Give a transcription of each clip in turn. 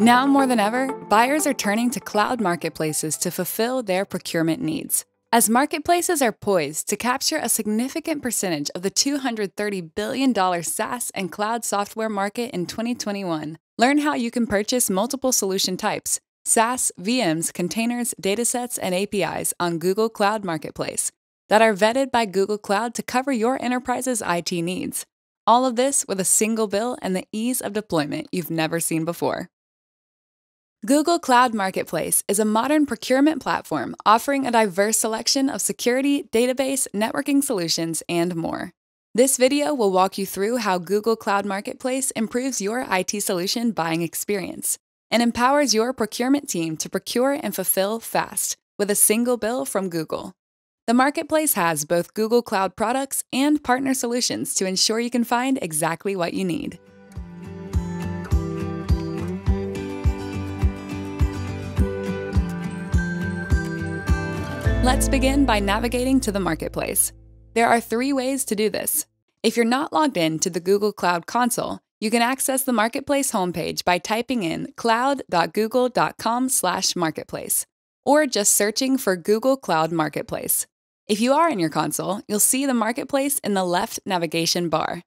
Now more than ever, buyers are turning to cloud marketplaces to fulfill their procurement needs. As marketplaces are poised to capture a significant percentage of the $230 billion SaaS and cloud software market in 2021, learn how you can purchase multiple solution types SaaS, VMs, containers, datasets, and APIs on Google Cloud Marketplace that are vetted by Google Cloud to cover your enterprise's IT needs. All of this with a single bill and the ease of deployment you've never seen before. Google Cloud Marketplace is a modern procurement platform offering a diverse selection of security, database, networking solutions, and more. This video will walk you through how Google Cloud Marketplace improves your IT solution buying experience and empowers your procurement team to procure and fulfill fast with a single bill from Google. The marketplace has both Google Cloud products and partner solutions to ensure you can find exactly what you need. Let's begin by navigating to the marketplace. There are three ways to do this. If you're not logged in to the Google Cloud Console, you can access the Marketplace homepage by typing in cloud.google.com/marketplace or just searching for Google Cloud Marketplace. If you are in your console, you'll see the Marketplace in the left navigation bar.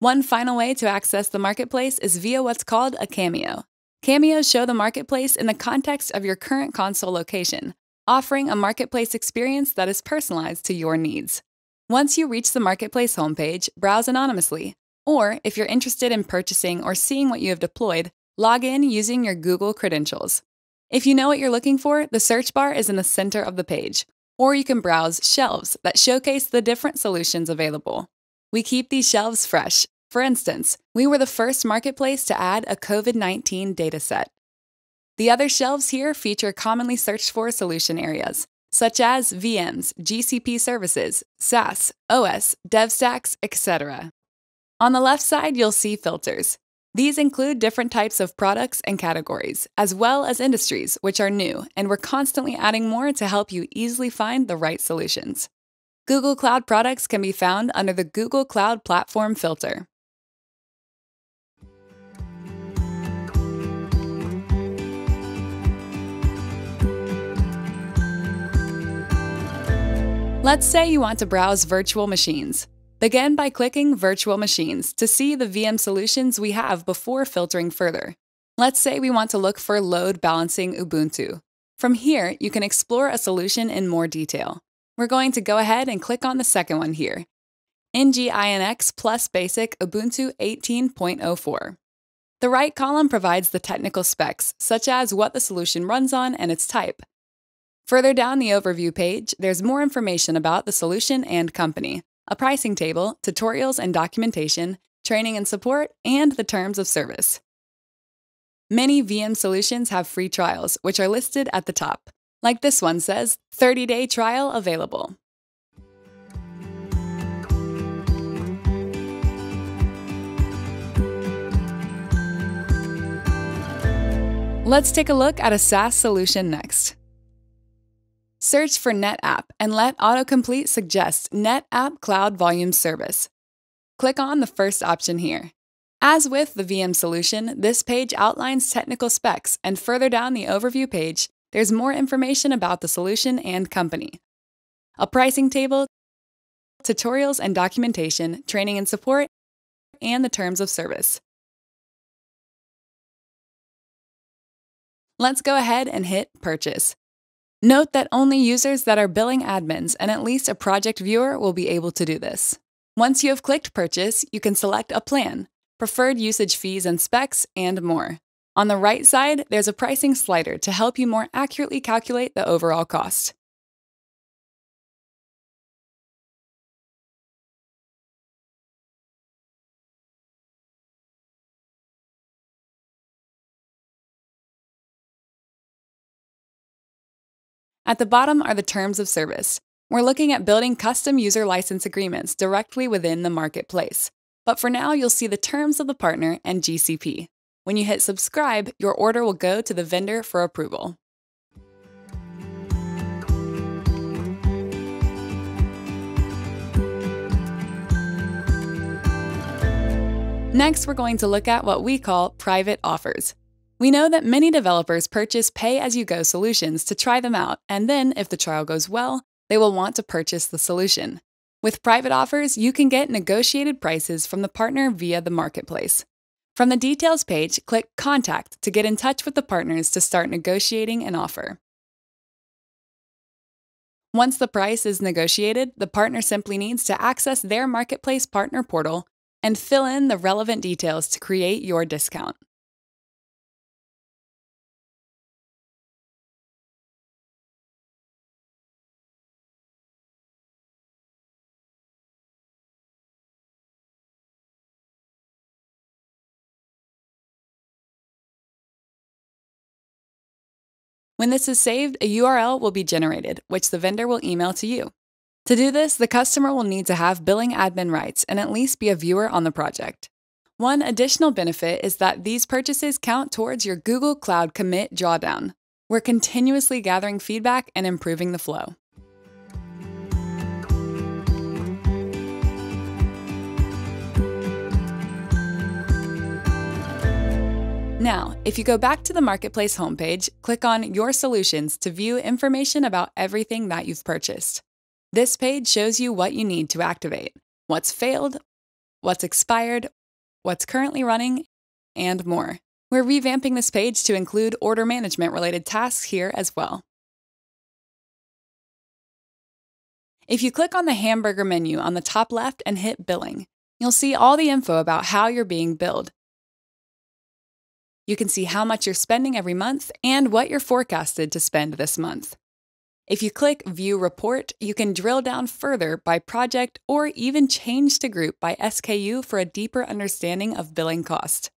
One final way to access the Marketplace is via what's called a cameo. Cameos show the Marketplace in the context of your current console location, offering a marketplace experience that is personalized to your needs. Once you reach the marketplace homepage, browse anonymously. Or, if you're interested in purchasing or seeing what you have deployed, log in using your Google credentials. If you know what you're looking for, the search bar is in the center of the page, or you can browse shelves that showcase the different solutions available. We keep these shelves fresh. For instance, we were the first marketplace to add a COVID 19 dataset. The other shelves here feature commonly searched for solution areas, such as VMs, GCP services, SaaS, OS, DevStacks, etc. On the left side, you'll see filters. These include different types of products and categories, as well as industries, which are new, and we're constantly adding more to help you easily find the right solutions. Google Cloud products can be found under the Google Cloud Platform filter. Let's say you want to browse virtual machines. Begin by clicking Virtual Machines to see the VM solutions we have before filtering further. Let's say we want to look for load balancing Ubuntu. From here, you can explore a solution in more detail. We're going to go ahead and click on the second one here, NGINX Plus Basic Ubuntu 18.04. The right column provides the technical specs, such as what the solution runs on and its type. Further down the overview page, there's more information about the solution and company, a pricing table, tutorials and documentation, training and support, and the terms of service. Many VM solutions have free trials, which are listed at the top. Like this one says, 30 day trial available. Let's take a look at a SaaS solution next. Search for NetApp and let autocomplete suggest NetApp Cloud Volume Service. Click on the first option here. As with the VM solution, this page outlines technical specs, and further down the overview page, there's more information about the solution and company. A pricing table, tutorials and documentation, training and support, and the terms of service. Let's go ahead and hit Purchase. Note that only users that are billing admins and at least a project viewer will be able to do this. Once you have clicked Purchase, you can select a plan, preferred usage fees and specs, and more. On the right side, there's a pricing slider to help you more accurately calculate the overall cost. At the bottom are the terms of service. We're looking at building custom user license agreements directly within the marketplace. But for now, you'll see the terms of the partner and GCP. When you hit subscribe, your order will go to the vendor for approval. Next, we're going to look at what we call private offers. We know that many developers purchase pay as you go solutions to try them out, and then, if the trial goes well, they will want to purchase the solution. With private offers, you can get negotiated prices from the partner via the marketplace. From the details page, click Contact to get in touch with the partners to start negotiating an offer. Once the price is negotiated, the partner simply needs to access their marketplace partner portal and fill in the relevant details to create your discount. When this is saved, a URL will be generated, which the vendor will email to you. To do this, the customer will need to have billing admin rights and at least be a viewer on the project. One additional benefit is that these purchases count towards your Google Cloud commit drawdown. We're continuously gathering feedback and improving the flow. Now, if you go back to the Marketplace homepage, click on Your Solutions to view information about everything that you've purchased. This page shows you what you need to activate, what's failed, what's expired, what's currently running, and more. We're revamping this page to include order management related tasks here as well. If you click on the hamburger menu on the top left and hit Billing, you'll see all the info about how you're being billed, you can see how much you're spending every month and what you're forecasted to spend this month. If you click View Report, you can drill down further by project or even change to group by SKU for a deeper understanding of billing cost.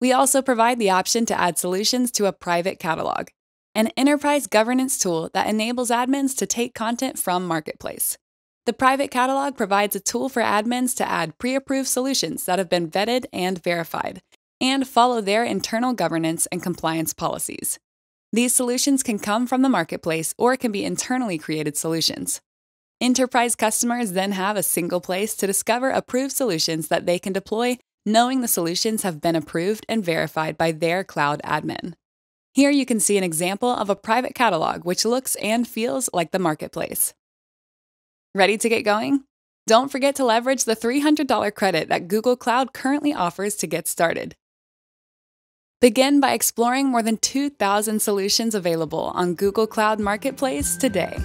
We also provide the option to add solutions to a private catalog, an enterprise governance tool that enables admins to take content from Marketplace. The private catalog provides a tool for admins to add pre approved solutions that have been vetted and verified, and follow their internal governance and compliance policies. These solutions can come from the marketplace or can be internally created solutions. Enterprise customers then have a single place to discover approved solutions that they can deploy, knowing the solutions have been approved and verified by their cloud admin. Here you can see an example of a private catalog which looks and feels like the marketplace. Ready to get going? Don't forget to leverage the $300 credit that Google Cloud currently offers to get started. Begin by exploring more than 2,000 solutions available on Google Cloud Marketplace today.